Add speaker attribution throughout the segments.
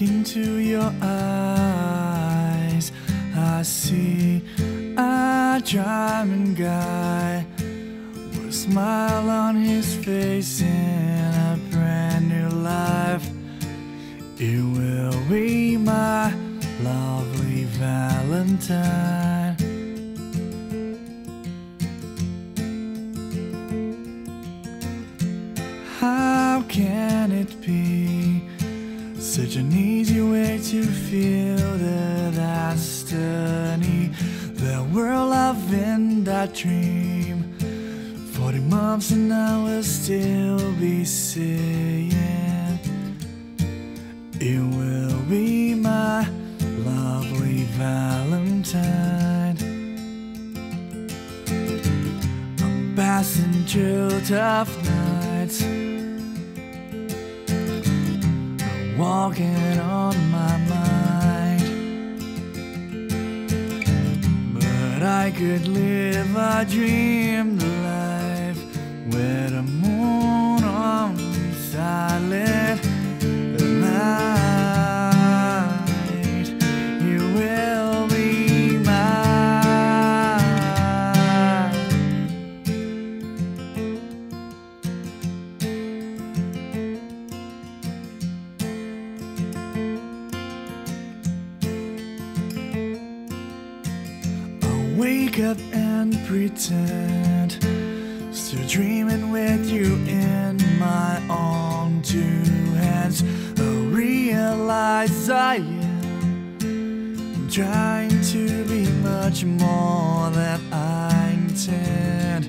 Speaker 1: your eyes, I see a charming guy with a smile on his face in a brand new life. It will be my lovely Valentine. How can it be such an easy way to feel the destiny that we're loving that dream? Forty months and I will still be saying it will be my lovely Valentine. I'm passing through tough nights. Walking on my mind. But I could live a dream wake up and pretend. Still dreaming with you in my own two hands. I realize I am Trying to be much more than I intend.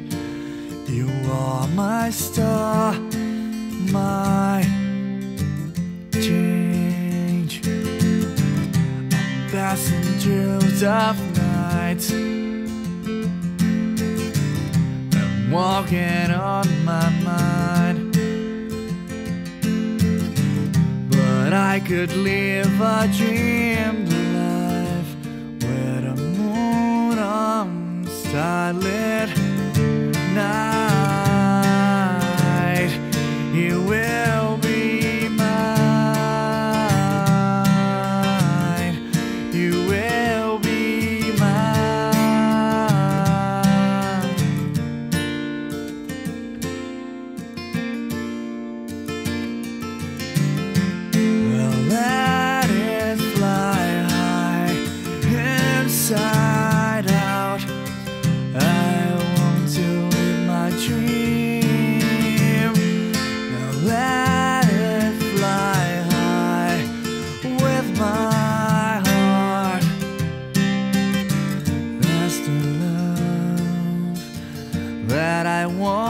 Speaker 1: You are my star, my change. Passing through tough nights. I'm walking on my mind. But I could live a dream inside out. I want to live my dream. Now let it fly high with my heart. That's the love that I want.